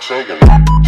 Shaking.